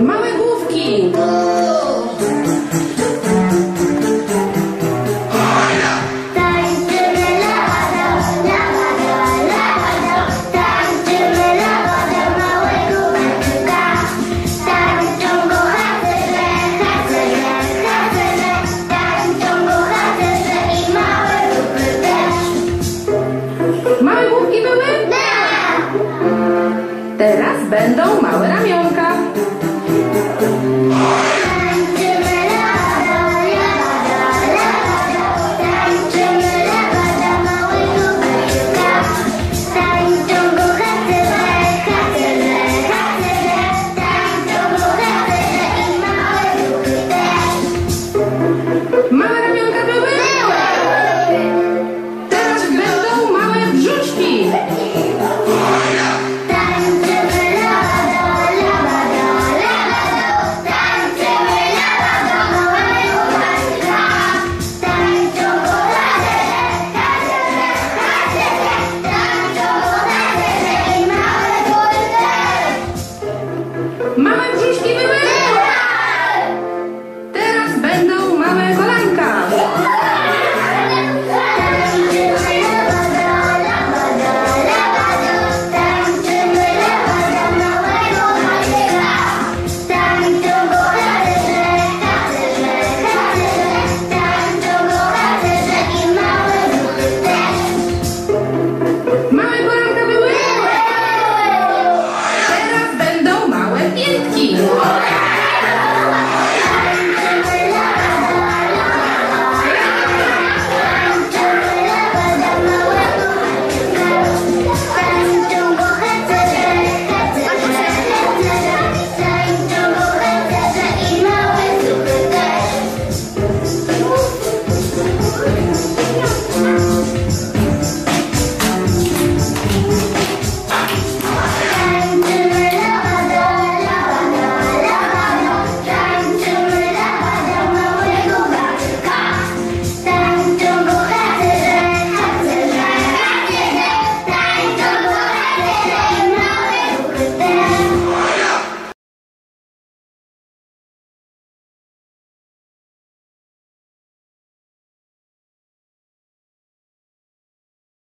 Małe główki. Teraz będą małe ramionka. Tańczymy Miękki!